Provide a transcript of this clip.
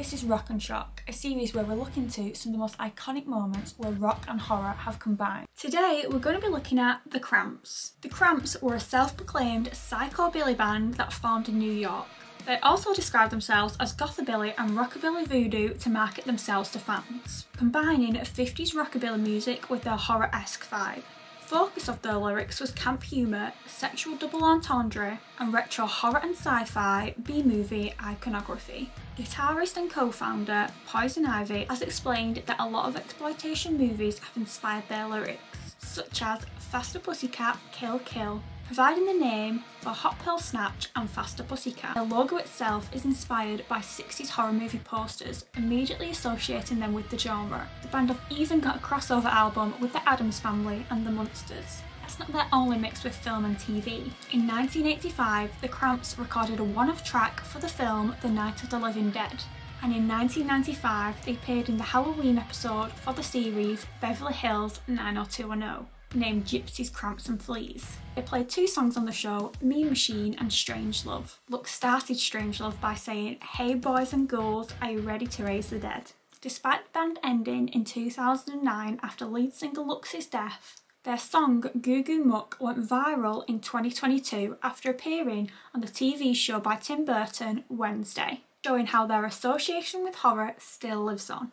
This is Rock and Shock, a series where we're looking to some of the most iconic moments where rock and horror have combined. Today we're going to be looking at The Cramps. The Cramps were a self-proclaimed psychobilly band that formed in New York. They also describe themselves as gothabilly and rockabilly voodoo to market themselves to fans, combining 50s rockabilly music with their horror-esque vibe focus of their lyrics was camp humour, sexual double entendre, and retro horror and sci-fi B-movie iconography. Guitarist and co-founder Poison Ivy has explained that a lot of exploitation movies have inspired their lyrics, such as Faster Pussycat, Kill Kill, providing the name for Hot Pearl Snatch and Faster Pussycat. The logo itself is inspired by 60s horror movie posters, immediately associating them with the genre. The band have even got a crossover album with the Addams Family and the Munsters. That's not their only mix with film and TV. In 1985, the Cramps recorded a one-off track for the film The Night of the Living Dead, and in 1995 they appeared in the Halloween episode for the series Beverly Hills 90210 named Gypsies, Cramps and Fleas. They played two songs on the show, Mean Machine and Strange Love. Lux started Strange Love by saying, Hey boys and girls, are you ready to raise the dead? Despite the band ending in 2009 after lead singer Lux's death, their song Goo Goo Muck went viral in 2022 after appearing on the TV show by Tim Burton, Wednesday, showing how their association with horror still lives on.